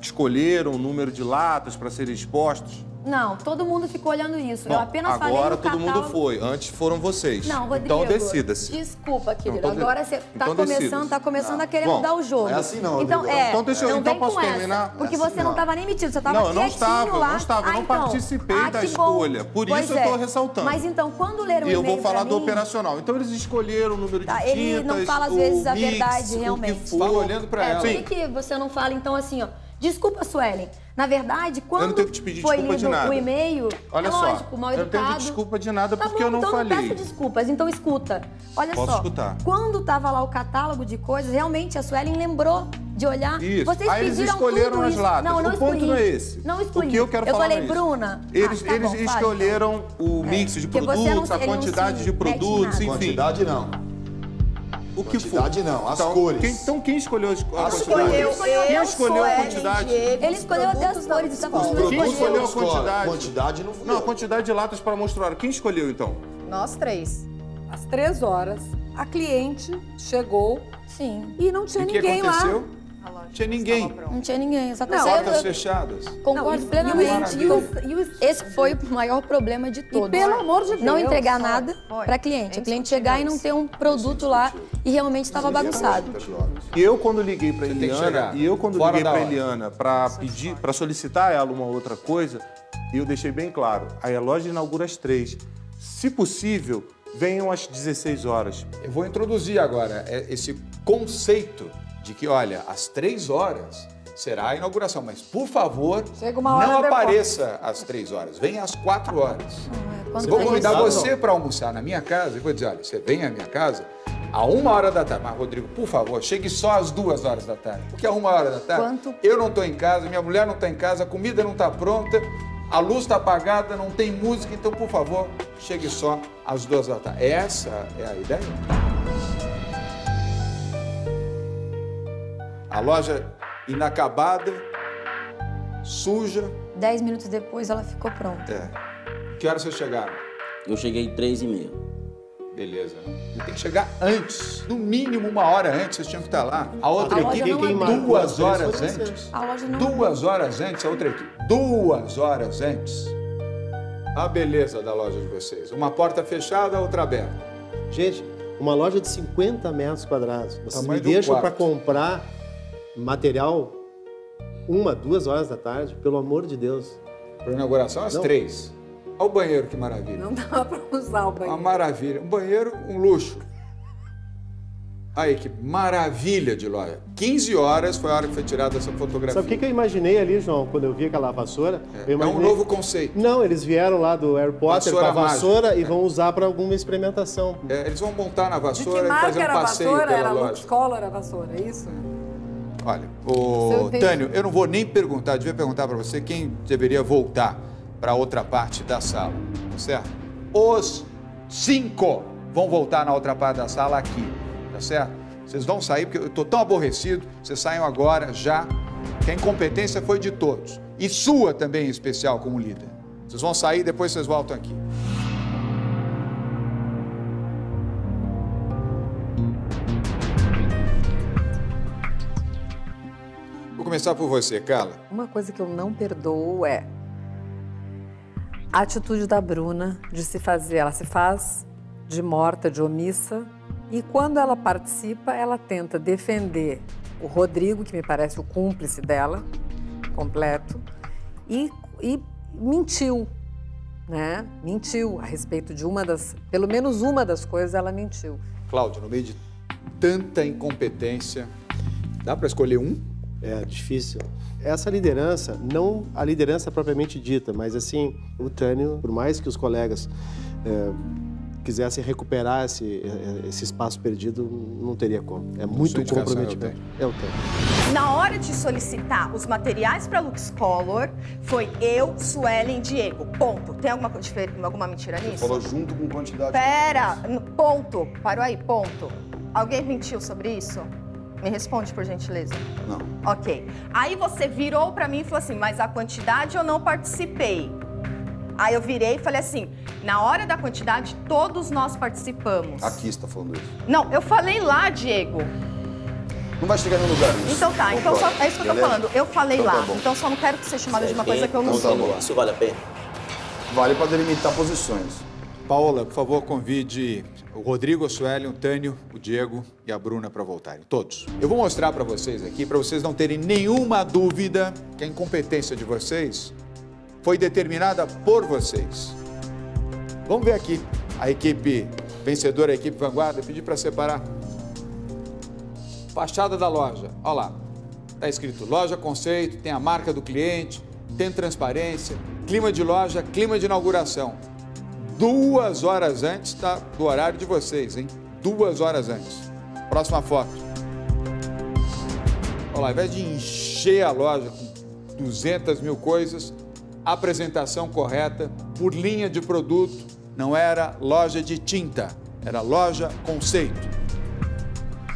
escolheram o número de latas para serem expostos. Não, todo mundo ficou olhando isso. eu Não, apenas falei agora todo mundo catálogo- foi. Antes foram vocês. Não, Rodrigo. Então decida-se. Desculpa, querido. Então de- Agora você tá então começando, tá começando Não. a querer Bom, mudar o jogo. é assim não, Então, Rodrigo. é, Então deixa eu- não então posso com essa, terminar? Porque É você assim não não. estava nem metido, você estava Não, eu não quietinho estava, lá. não estava, eu Ah, não então. participei Ah, da bom. escolha. Por Pois isso eu é. tô ressaltando. Mas então, quando leram o E eu e-mail vou falar do operacional. Então eles escolheram o número Tá, de ele tintas, não fala às vezes a verdade realmente. for. olhando pra é, ela. Por que você não fala então assim, ó? Desculpa, Suelen. Na verdade, quando não tenho que te pedir foi desculpa de lido nada. o e-mail, Olha é só, lógico, mal eu não tenho educado. desculpa de nada Tá porque bom, eu não então falei. não peço desculpas. Então escuta. Olha Posso só. escutar. Quando tava lá o catálogo de coisas, realmente a Suelen lembrou de olhar. Isso. Vocês Aí eles pediram escolheram tudo as isso. latas. Não, eu não o ponto escolhi. não é esse. Não escolhi. O que eu quero eu falar falei, é. Bruna. Eles, ah, tá eles bom, escolheram o mix de Porque você não- produtos, a quantidade de produtos, enfim. Quantidade não. O que Quantidade for. não, as então, cores. Quem, então quem escolheu as- a quantidade? Escolheu, quem eu, escolheu a quantidade? Ele escolheu até as cores. Tá falando Quem que escolheu a quantidade? Quantidade não fui Não, a quantidade de latas para mostrar. Quem escolheu então? Nós três. Às três horas, a cliente chegou Sim. e não tinha E o que ninguém aconteceu? lá. Tinha ninguém. Não tinha ninguém, exatamente. Não, Portas fechadas. Concordo Não, e- plenamente. e os- e os- Esse foi o maior problema de todos. pelo amor de Não Deus, entregar foi, nada para cliente. Bem A cliente chegar e não ter um produto lá e realmente estava bagunçado. E eu quando liguei para Eliana, e eu quando Fora liguei para. Eliana para pedir, para solicitar a ela uma outra coisa, eu deixei bem claro. Aí a loja inaugura às três. Se possível, venham às 16 horas. Eu vou introduzir agora é, esse conceito de que, olha, às três horas será a inauguração, mas por favor, não depois. apareça às três horas, venha às quatro horas. Quando Eu vou convidar você para almoçar na minha casa e vou dizer, olha, você vem à minha casa a uma hora da tarde. Mas, Rodrigo, por favor, chegue só às duas horas da tarde. Porque a uma hora da tarde, Quanto- eu não estou em casa, minha mulher não está em casa, a comida não está pronta, a luz está apagada, não tem música, então, por favor, chegue só às duas da tarde. Essa é a ideia? A loja inacabada, suja. Dez minutos depois ela ficou pronta. É. Que horas vocês chegaram? Eu cheguei três e meia. Beleza. Tem que chegar antes. No mínimo uma hora antes, vocês tinham que estar lá. A outra A loja equipe, duas horas antes. A loja não Duas horas antes, a outra equipe. Duas horas antes. A beleza da loja de vocês. Uma porta fechada, a outra aberta. Gente, uma loja de 50 metros quadrados. Vocês Tamanho me de deixam para comprar material uma, duas horas da tarde? Pelo amor de Deus. Para inauguração, às Não. três. Olha o banheiro, que maravilha. Não dá pra usar o Uma banheiro. maravilha. Um banheiro, um luxo. Aí, que maravilha de loja. 15 horas foi a hora que foi tirada essa fotografia. Sabe o que, que eu imaginei ali, João, quando eu vi aquela vassoura? eu É um imaginei... novo conceito. Não, eles vieram lá do Harry Potter com a Vassoura vassoura mágica. e vão usar para alguma experimentação. É, eles vão montar na vassoura e fazer um era a passeio vassoura? pela Era loja. Lux Color a vassoura, é isso? Olha, o. Tânio, eu não vou nem perguntar, devia perguntar para você quem deveria voltar para outra parte da sala, tá certo? Os cinco vão voltar na outra parte da sala aqui, tá certo? Vocês vão sair, porque eu estou tão aborrecido, vocês saiam agora, já, que a incompetência foi de todos. E sua também, em especial, como líder. Vocês vão sair, depois vocês voltam aqui. Começar por você, Carla. Uma coisa que eu não perdoo é a atitude da Bruna de se fazer. Ela se faz de morta, de omissa. E quando ela participa, ela tenta defender o Rodrigo, que me parece o cúmplice dela, completo, e, e mentiu, né? Mentiu a respeito de uma das, pelo menos uma das coisas ela mentiu. Cláudio, no meio de tanta incompetência, dá para escolher um? É difícil. Essa liderança, não a liderança propriamente dita, mas assim, o Tânio, por mais que os colegas é, quisessem recuperar esse, é, esse espaço perdido, não teria como. É muito é o comprometimento. É o Tânio. Na hora de solicitar os materiais para Lux Color, foi eu, Suelen e Diego. Ponto. Tem alguma, alguma mentira nisso? Falou junto com quantidade. Pera, ponto. Parou aí, ponto. Alguém mentiu sobre isso? Me responde, por gentileza. Não. Ok. Aí você virou pra mim e falou assim, mas a quantidade eu não participei. Aí eu virei e falei assim, na hora da quantidade, todos nós participamos. Aqui está falando isso. Não, eu falei lá, Diego. Não vai chegar no lugar isso. Então tá, então só, é isso que eu tô Beleza? falando. Eu falei Então tá lá. bom. então só não quero que você chamado de uma coisa que eu não Então tá sou. bom. Isso vale a pena? vale para delimitar posições. Paola, por favor, convide o Rodrigo, a Suelen, o Tânio, o Diego e a Bruna para voltarem. Todos. Eu vou mostrar para vocês aqui, para vocês não terem nenhuma dúvida que a incompetência de vocês foi determinada por vocês. Vamos ver aqui a equipe vencedora, a equipe vanguarda. Pedir para separar. Fachada da loja. Olha lá. Está escrito loja conceito, tem a marca do cliente, tem transparência, clima de loja, clima de inauguração duas horas antes tá, do horário de vocês, hein? Duas horas antes. Próxima foto. Olha lá, ao invés de encher a loja com 200 mil coisas, apresentação correta, por linha de produto, não era loja de tinta, era loja conceito.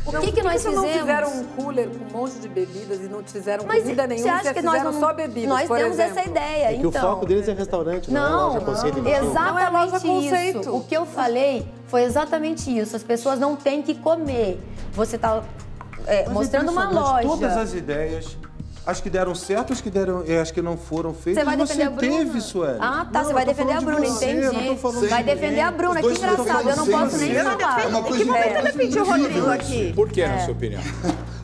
O que, que, que nós fizemos? não fizeram um cooler com um monte de bebidas e não fizeram Mas bebida nenhuma, você acha que nós não, só bebidas, Nós temos exemplo. essa ideia, é então. o foco deles é restaurante, não, não é loja conceito. Não, exatamente não é loja conceito. Isso. O que eu falei foi exatamente isso. As pessoas não têm que comer. Você está é, mostrando uma loja. Todas as ideias as que deram certo, as que deram, e as que não foram feitas. Você vai defender você a Bruna? teve, Sueli. Ah, tá. Não, você vai defender a Bruna, você, entendi. Vai defender a Bruna, que engraçado. Eu não posso nem falar. É uma coisa que momento eu defendi o Rodrigo aqui? Por que, É. na sua opinião?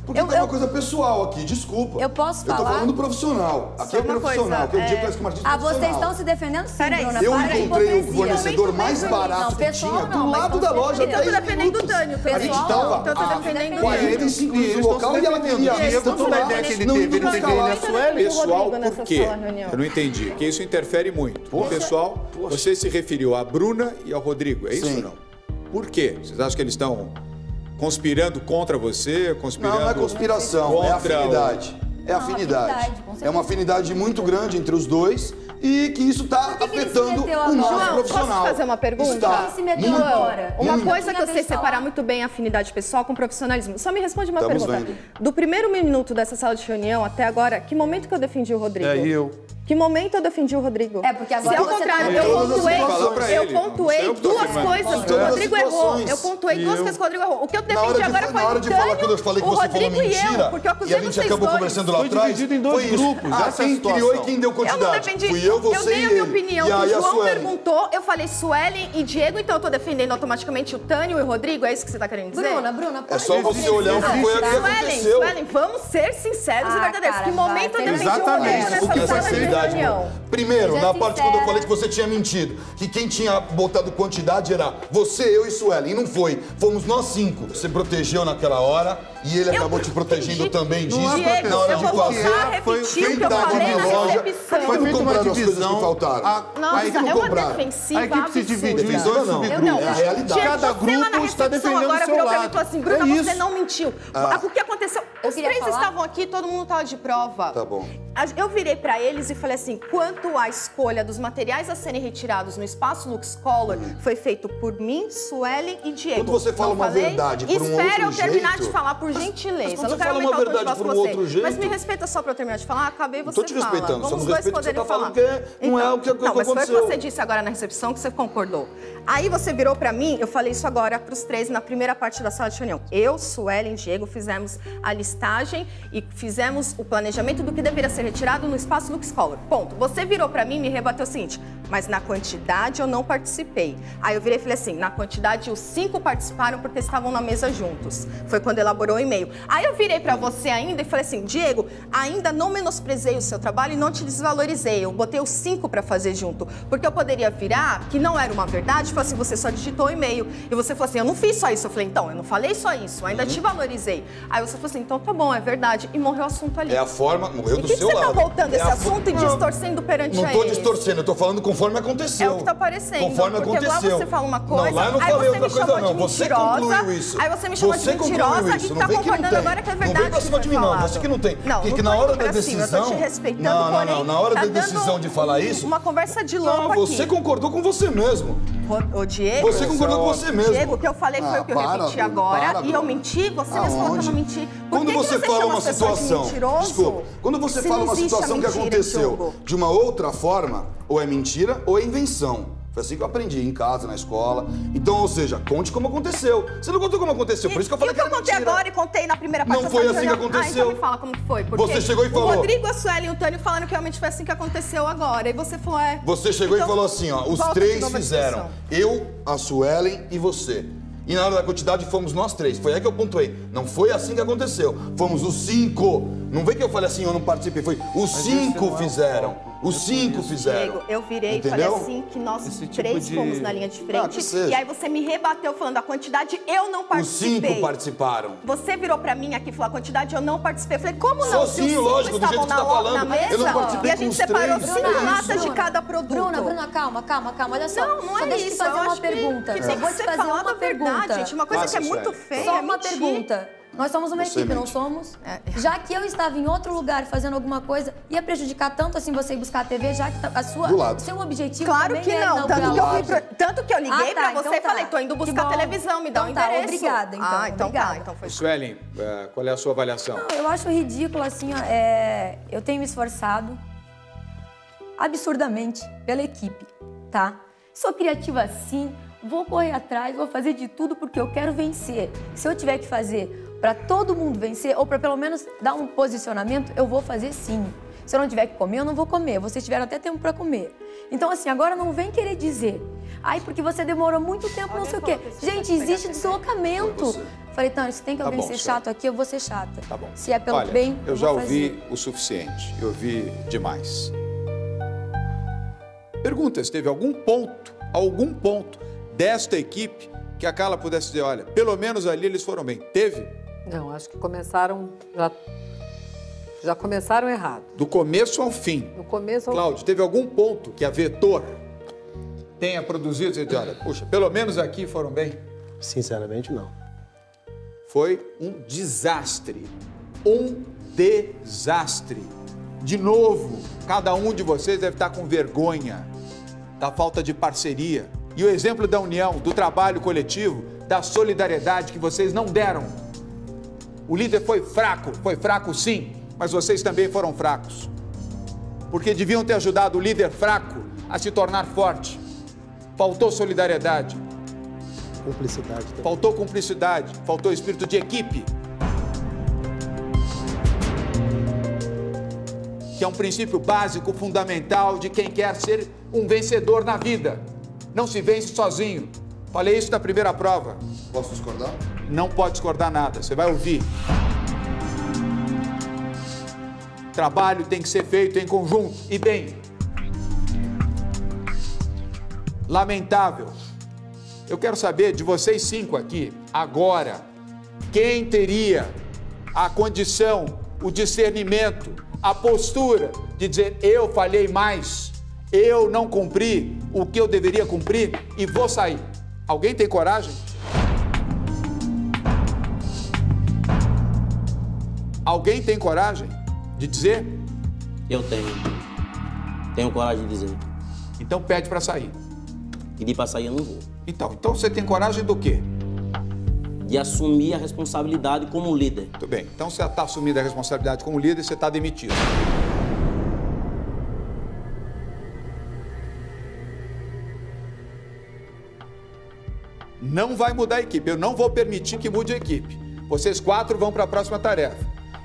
Porque Eu- tem uma eu- coisa pessoal aqui, desculpa. Eu posso Eu tô falar? falando profissional. Aqui Só é uma profissional. coisa, que eu digo é- parece que o artista Ah, vocês estão se defendendo sim, Bruna. Eu Para encontrei o fornecedor mais Não, barato que pessoal tinha não, do lado da loja. 10 Eu tô defendendo o Tânio, A gente pessoal. tava Então tô a defendendo 45 minutos no local e ela queria a tanto lá, que ele não teve, indo ele teve buscar lá. Pessoal, por quê? Eu não entendi. Que isso interfere muito. O pessoal, você se referiu à Bruna e ao Rodrigo, é isso ou não? Por quê? Vocês acham que eles estão conspirando contra você? Conspirando Não, não é conspiração, é afinidade. É afinidade. afinidade, com certeza. É uma afinidade muito grande entre os dois e que isso está afetando o agora? nosso João, profissional. posso fazer uma pergunta? Está se meteu muito, agora? Uma muito. coisa que eu sei separar muito bem a afinidade pessoal com profissionalismo. Só me responde uma Estamos pergunta. vendo. Do primeiro minuto dessa sala de reunião até agora, que momento que eu defendi o Rodrigo? É, eu. Que momento eu defendi o Rodrigo? É, porque agora Se ao você contrário, tá- eu pontuei, eu ele, não pontuei sei eu tô duas coisas que o Rodrigo errou. Eu pontuei duas coisas que o Rodrigo errou. O que eu Na defendi hora, de, agora na foi hora o de falar, quando eu falei que você falou Rodrigo e mentira, eu, porque eu e acusei a gente vocês acabou dois. conversando lá Foi atrás, dividido em dois foi isso. grupos, Ah, essa é a quem criou e quem deu Eu não quantidade? defendi. Fui eu, você eu dei e a minha ele. opinião. E o João perguntou, eu falei Suelen e Diego, então eu tô defendendo automaticamente o Tânio e o Rodrigo. É isso que você tá querendo dizer? Bruna, Bruna, É só você olhar o que foi que Suelen, aconteceu. Suelen, vamos ser sinceros e Ah, verdadeiros. que momento eu defendi o Exatamente, Rodrigo O que foi sala de sinceridade, reunião? irmão? Primeiro, na parte quando eu falei que você tinha mentido, que quem tinha botado quantidade era você, eu e Sueli, e não foi. Fomos nós cinco. Você protegeu naquela hora e ele acabou te protegendo também disso. Diego, na hora eu de fazer. repetir Quem o que eu tava na loja. Foi Foi compraram as coisas divisão. que faltaram. A, Nossa, a equipe, é uma compraram. defensiva a equipe se dividiu em Defensiva dois não. subgrupos. Eu não, É a realidade. Cada você grupo está defendendo agora o seu lado. assim, É Bruna, você isso. não mentiu. Ah. O que aconteceu? Os três falar? estavam aqui, todo mundo estava de prova. Tá bom. Eu virei pra eles e falei assim: quanto à escolha dos materiais a serem retirados no espaço Lux Color, foi feito por mim, Suelen e Diego. Quando você fala Não uma falei? verdade por um Espera outro eu terminar jeito- de falar, por gentileza. mas Eu não quero aumentar o tom de voz por com um você. jeito- Mas me respeita só pra eu terminar de falar, acabei você Tô te fala. respeitando, só Vamos não os dois respeito o que você tá poderem falando, falar. porque não é o que- o que Não, mas foi o que aconteceu. você disse agora na recepção que você concordou. Aí você virou pra mim, eu falei isso agora pros três na primeira parte da sala de reunião. Eu, Suelen e Diego fizemos a listagem e fizemos o planejamento do que deveria ser retirado no espaço Lux Color. Ponto. Você virou pra mim e me rebateu o seguinte, mas na quantidade eu não participei. Aí eu virei e falei assim, na quantidade os cinco participaram porque estavam na mesa juntos. Foi quando elaborou o e-mail. Aí eu virei pra você ainda e falei assim, Diego, ainda não menosprezei o seu trabalho e não te desvalorizei. Eu botei os cinco pra fazer junto. Porque eu poderia virar, que não era uma verdade, e falar assim, você só digitou o e-mail. E você falou assim, eu não fiz só isso. Eu falei, então, eu não falei só isso, ainda te valorizei. Aí você falou assim, então tá bom, é verdade. E morreu o assunto ali. É a forma, morreu E do que que seu você lado. tá voltando É esse assunto e distorcendo perante Não a tô eles? distorcendo, eu tô falando conforme aconteceu. É o que tá parecendo. Conforme porque aconteceu. lá você fala uma coisa, Não, lá eu não aí falei você outra coisa, não. Você concluiu isso. Aí você me chamou Você de concluiu mentirosa isso. e Não tá vem que não concordando agora que é Não verdade. vem pra cima de mim, não. Você que não tem. Não, Porque não que na hora da decisão. Eu tô te respeitando, Não, não, não. Na hora tá da dando decisão de falar isso. Uma conversa de Não, louco você aqui. concordou com você mesmo. Ô, ô, Diego. Você concordou com você mesmo. Diego, o que eu falei foi Ah, o que eu para, repeti Bruno, agora. para, e eu menti, você mesmo falou que eu não menti. Por Quando que que você, fala uma de situação, mentiroso? desculpa, quando você Se fala uma situação que aconteceu Diogo. de uma outra forma, ou é mentira ou é invenção. Foi assim que eu aprendi, em casa, na escola. Então, ou seja, conte como aconteceu. Você não contou como aconteceu, por isso que eu falei que era que eu contei mentira. agora e contei na primeira parte Não foi assim que aconteceu. Ah, então me fala como que foi. Porque Você chegou e falou. O Rodrigo, a Sueli e o Tânio falaram que realmente foi assim que aconteceu agora. E você falou, é... Você chegou Então, e falou assim, ó, os três fizeram. Eu, a Suelen e você. E na hora da quantidade fomos nós três. Foi aí que eu pontuei. Não foi assim que aconteceu. Fomos os cinco. Não vem que eu falei assim, eu não participei. Foi os cinco fizeram. Os cinco fizeram. Diego, eu virei e Entendeu? falei assim que nós tipo três de- fomos na linha de Ah, frente. seja. e aí você me rebateu falando a quantidade, eu não Os participei. cinco participaram. Você virou pra mim aqui e falou a quantidade, eu não participei. Eu falei, como não? Se sim, os cinco lógico, do jeito estavam que você tá na, falando. na mesa Eu não participei e a gente os separou três. cinco Bruna, latas de cada produto. Bruna, Bruna, calma, calma, calma. Olha só. Não, não só é deixa eu isso. te fazer uma que- pergunta. Que, Só tem que ser fazer falada uma a verdade, pergunta. gente. Uma coisa que é muito feia, Só é uma pergunta. Nós somos uma Você equipe, não mente. somos? Já que eu estava em outro lugar fazendo alguma coisa, ia prejudicar tanto assim você ir buscar a TV, já que tá- a sua, Do lado. seu objetivo Claro também que é não. Tanto que, eu a pro- tanto que eu liguei Ah, tá, pra você então e tá. falei, tô indo buscar bom. televisão, me dá o Então tá, endereço. obrigada, então, Ah, então obrigada. tá. Então foi Suelen, eh, qual é a sua avaliação? Não, eu acho ridículo, assim, ó, é, eu tenho me esforçado absurdamente pela equipe, tá? Sou criativa sim, vou correr atrás, vou fazer de tudo porque eu quero vencer. Se eu tiver que fazer para todo mundo vencer, ou para pelo menos dar um posicionamento, eu vou fazer sim. Se eu não tiver que comer, eu não vou comer. Vocês tiveram até tempo para comer. Então, assim, agora não vem querer dizer. Ai, porque você demorou muito tempo, não sei o quê. Gente, existe deslocamento. Falei, Tânia, se tem que Tá alguém bom, ser senhora. chato aqui, eu vou ser chata. Tá bom. Se é pelo Olha, bem, eu já vou ouvi fazer. o suficiente. Eu ouvi demais. Pergunta se teve algum ponto, algum ponto desta equipe que a Carla pudesse dizer, olha, pelo menos ali eles foram bem. Teve? Não, acho que começaram. Já, já começaram errado. Do começo ao fim. No começo ao Cláudio, teve algum ponto que a Vetor tenha produzido e dizer, olha, puxa, pelo menos aqui foram bem? Sinceramente, não. Foi um desastre. Um desastre. De novo, cada um de vocês deve estar com vergonha da falta de parceria. E o exemplo da união, do trabalho coletivo, da solidariedade que vocês não deram. O líder foi fraco, foi fraco sim, mas vocês também foram fracos. Porque deviam ter ajudado o líder fraco a se tornar forte. Faltou solidariedade, Cumplicidade também. faltou cumplicidade, faltou espírito de equipe. Que é um princípio básico, fundamental de quem quer ser um vencedor na vida. Não se vence sozinho. Falei isso na primeira prova. Posso discordar? Não pode discordar nada, você vai ouvir. Trabalho tem que ser feito em conjunto e bem. Lamentável. Eu quero saber de vocês cinco aqui, agora, quem teria a condição, o discernimento, a postura de dizer: eu falhei mais, eu não cumpri o que eu deveria cumprir e vou sair. Alguém tem coragem? Alguém tem coragem de dizer? Eu tenho. Tenho coragem de dizer. Então pede para sair. Pedir para sair eu não vou. Então, então você tem coragem do quê? De assumir a responsabilidade como líder. Muito bem. Então você está assumindo a responsabilidade como líder e você está demitido. Não vai mudar a equipe. Eu não vou permitir que mude a equipe. Vocês quatro vão para a próxima tarefa.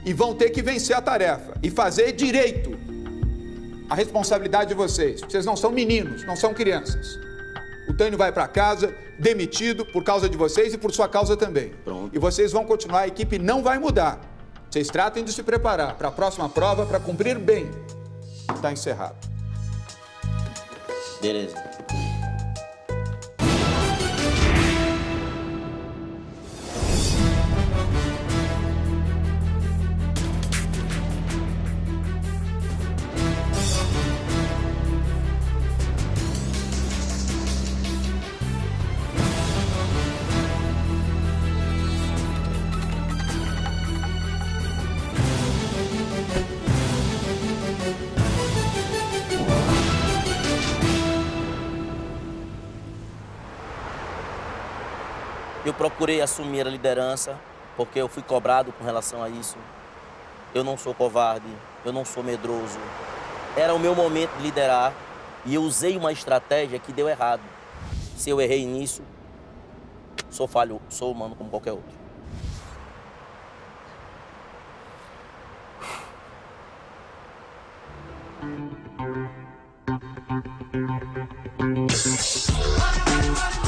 E vão ter que vencer a tarefa. E fazer direito. A responsabilidade de vocês. Vocês não são meninos, não são crianças. O Tânio vai para casa, demitido por causa de vocês e por sua causa também. Pronto. E vocês vão continuar, a equipe não vai mudar. Vocês tratem de se preparar para a próxima prova para cumprir bem. Está encerrado. Beleza. procurei assumir a liderança, porque eu fui cobrado com relação a isso. Eu não sou covarde, eu não sou medroso. Era o meu momento de liderar e eu usei uma estratégia que deu errado. Se eu errei nisso, sou falho, sou humano como qualquer outro.